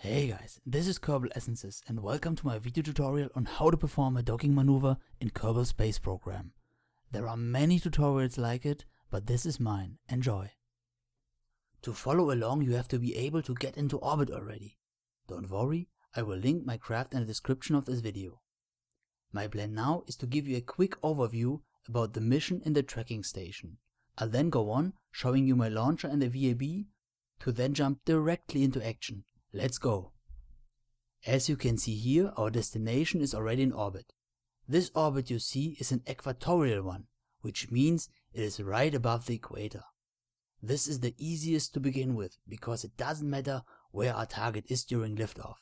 Hey guys, this is Kerbal Essences and welcome to my video tutorial on how to perform a docking maneuver in Kerbal Space Program. There are many tutorials like it, but this is mine. Enjoy. To follow along you have to be able to get into orbit already. Don't worry, I will link my craft in the description of this video. My plan now is to give you a quick overview about the mission in the tracking station. I'll then go on showing you my launcher and the VAB to then jump directly into action Let's go. As you can see here, our destination is already in orbit. This orbit you see is an equatorial one, which means it is right above the equator. This is the easiest to begin with, because it doesn't matter where our target is during liftoff.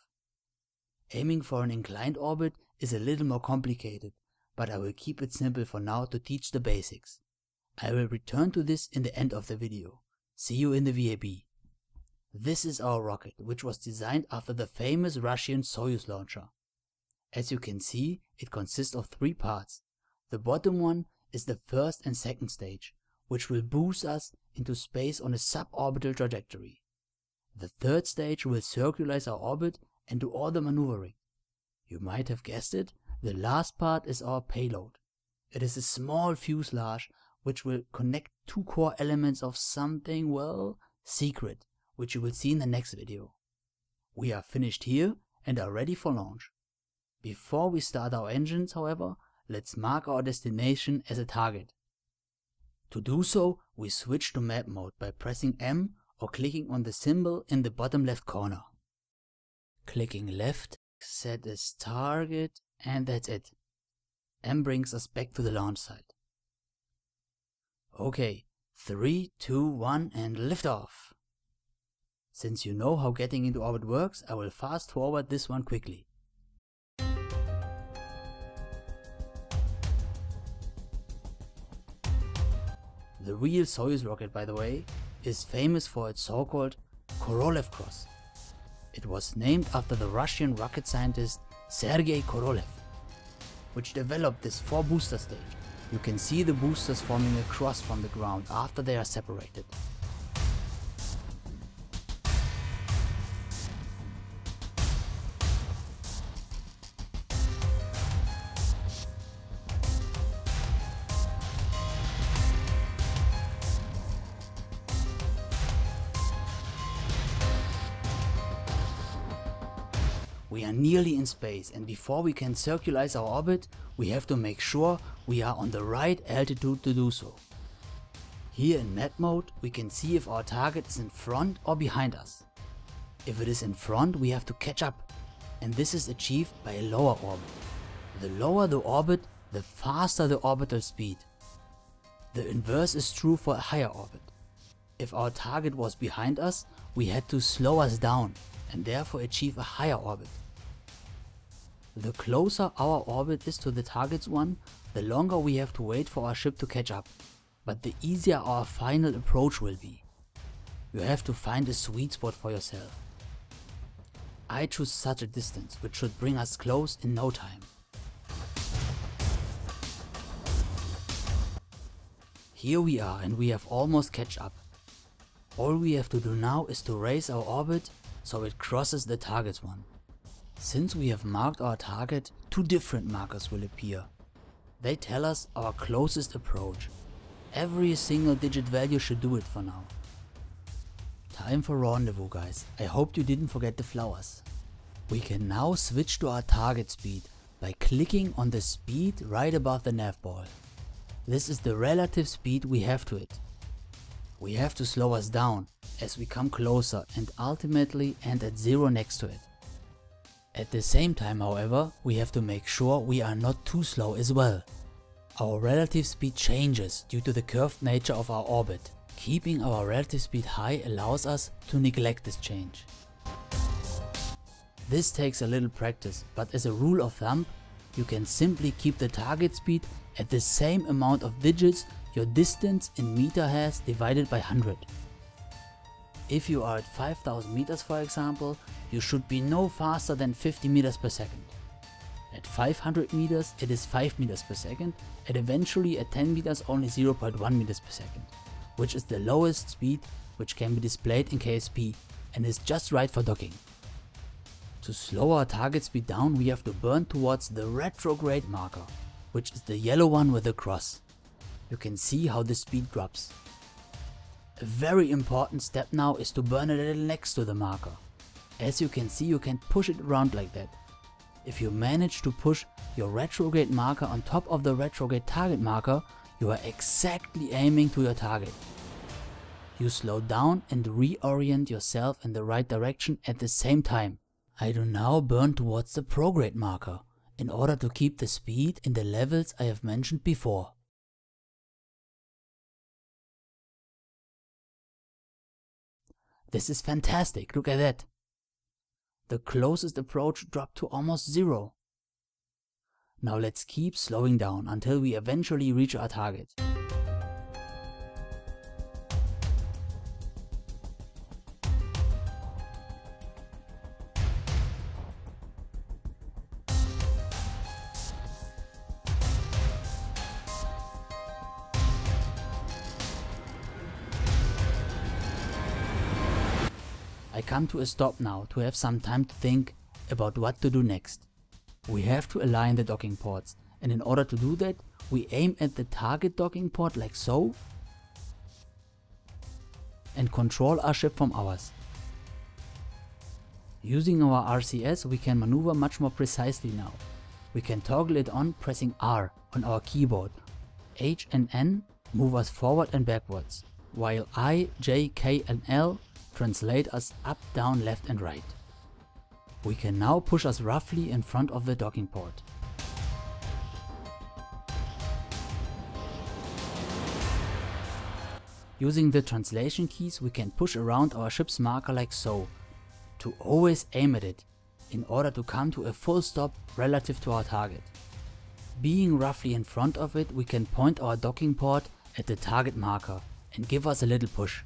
Aiming for an inclined orbit is a little more complicated, but I will keep it simple for now to teach the basics. I will return to this in the end of the video. See you in the VAB. This is our rocket, which was designed after the famous Russian Soyuz launcher. As you can see, it consists of three parts. The bottom one is the first and second stage, which will boost us into space on a suborbital trajectory. The third stage will circularize our orbit and do all the maneuvering. You might have guessed it, the last part is our payload. It is a small fuselage which will connect two core elements of something, well, secret which you will see in the next video. We are finished here and are ready for launch. Before we start our engines, however, let's mark our destination as a target. To do so, we switch to map mode by pressing M or clicking on the symbol in the bottom left corner. Clicking left, set as target, and that's it. M brings us back to the launch site. Okay, 3, 2, 1 and lift off. Since you know how getting into orbit works, I will fast forward this one quickly. The real Soyuz rocket, by the way, is famous for its so-called Korolev cross. It was named after the Russian rocket scientist Sergei Korolev, which developed this four booster stage. You can see the boosters forming a cross from the ground after they are separated. We are nearly in space and before we can circularize our orbit, we have to make sure we are on the right altitude to do so. Here in map mode, we can see if our target is in front or behind us. If it is in front, we have to catch up and this is achieved by a lower orbit. The lower the orbit, the faster the orbital speed. The inverse is true for a higher orbit. If our target was behind us, we had to slow us down and therefore achieve a higher orbit. The closer our orbit is to the target's one, the longer we have to wait for our ship to catch up, but the easier our final approach will be. You have to find a sweet spot for yourself. I choose such a distance which should bring us close in no time. Here we are and we have almost catch up. All we have to do now is to raise our orbit so it crosses the target's one. Since we have marked our target, two different markers will appear. They tell us our closest approach. Every single digit value should do it for now. Time for rendezvous guys, I hope you didn't forget the flowers. We can now switch to our target speed by clicking on the speed right above the nav ball. This is the relative speed we have to it. We have to slow us down as we come closer and ultimately end at zero next to it. At the same time however, we have to make sure we are not too slow as well. Our relative speed changes due to the curved nature of our orbit. Keeping our relative speed high allows us to neglect this change. This takes a little practice, but as a rule of thumb, you can simply keep the target speed at the same amount of digits your distance in meter has divided by 100. If you are at 5000 meters for example, you should be no faster than 50 meters per second. At 500 meters it is 5 meters per second and eventually at 10 meters only 0.1 meters per second, which is the lowest speed which can be displayed in KSP and is just right for docking. To slow our target speed down we have to burn towards the retrograde marker, which is the yellow one with the cross. You can see how the speed drops. A very important step now is to burn a little next to the marker. As you can see you can push it around like that. If you manage to push your retrograde marker on top of the retrograde target marker, you are exactly aiming to your target. You slow down and reorient yourself in the right direction at the same time. I do now burn towards the prograde marker in order to keep the speed in the levels I have mentioned before. This is fantastic, look at that. The closest approach dropped to almost zero. Now let's keep slowing down until we eventually reach our target. Come to a stop now to have some time to think about what to do next. We have to align the docking ports and in order to do that we aim at the target docking port like so and control our ship from ours. Using our RCS we can maneuver much more precisely now. We can toggle it on pressing R on our keyboard. H and N move us forward and backwards, while I, J, K and L translate us up, down, left and right. We can now push us roughly in front of the docking port. Using the translation keys we can push around our ship's marker like so, to always aim at it, in order to come to a full stop relative to our target. Being roughly in front of it we can point our docking port at the target marker and give us a little push.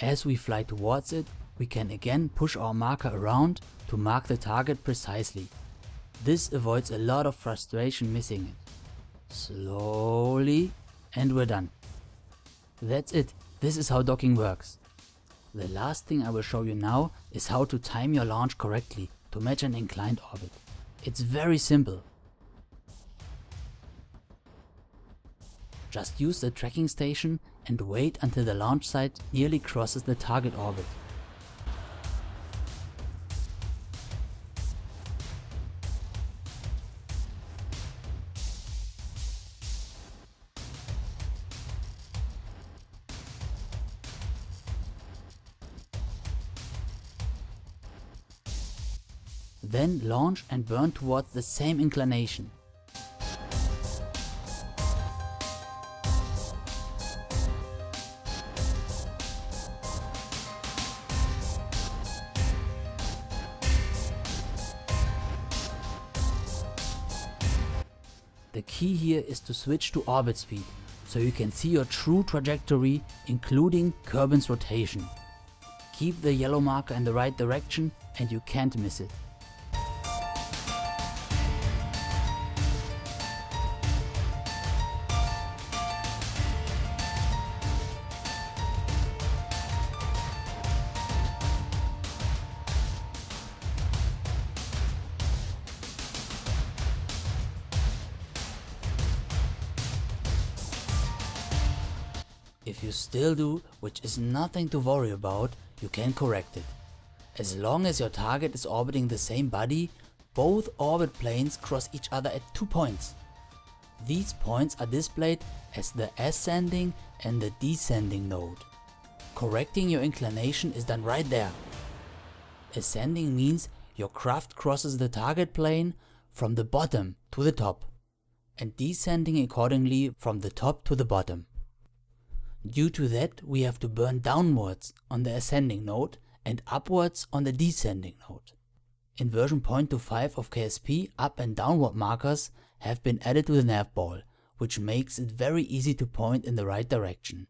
As we fly towards it, we can again push our marker around to mark the target precisely. This avoids a lot of frustration missing it. Slowly and we're done. That's it, this is how docking works. The last thing I will show you now is how to time your launch correctly to match an inclined orbit. It's very simple. Just use the tracking station and wait until the launch site nearly crosses the target orbit. Then launch and burn towards the same inclination. The key here is to switch to orbit speed, so you can see your true trajectory including Kerbin's rotation. Keep the yellow marker in the right direction and you can't miss it. If you still do, which is nothing to worry about, you can correct it. As long as your target is orbiting the same body, both orbit planes cross each other at two points. These points are displayed as the ascending and the descending node. Correcting your inclination is done right there. Ascending means your craft crosses the target plane from the bottom to the top and descending accordingly from the top to the bottom. Due to that we have to burn downwards on the ascending node and upwards on the descending node. In version 0.25 of KSP up and downward markers have been added to the nav ball, which makes it very easy to point in the right direction.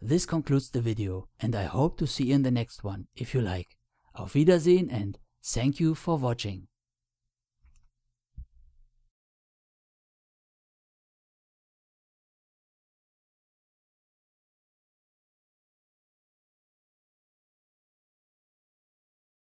This concludes the video and I hope to see you in the next one if you like. Auf Wiedersehen and thank you for watching.